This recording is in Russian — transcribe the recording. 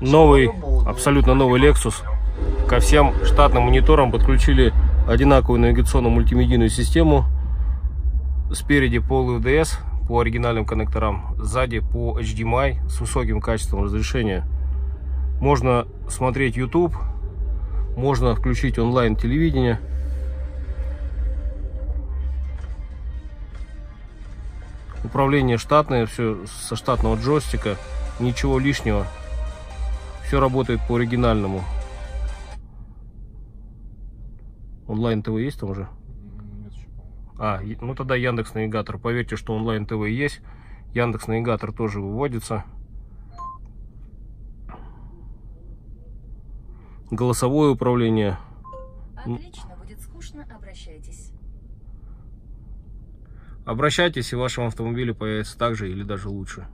Новый, абсолютно новый Lexus. Ко всем штатным мониторам подключили одинаковую навигационную мультимедийную систему. Спереди Pol UDS по оригинальным коннекторам, сзади по HDMI с высоким качеством разрешения. Можно смотреть YouTube, можно включить онлайн телевидение. Управление штатное, все со штатного джойстика, ничего лишнего. Все работает по оригинальному. Онлайн ТВ есть там уже? А, ну тогда Яндекс Навигатор. Поверьте, что онлайн ТВ есть. Яндекс Навигатор тоже выводится. Голосовое управление. Отлично, будет скучно, обращайтесь. Обращайтесь, и в вашем автомобиле появится так же или даже лучше.